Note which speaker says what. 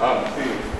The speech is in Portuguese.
Speaker 1: Ah, sim.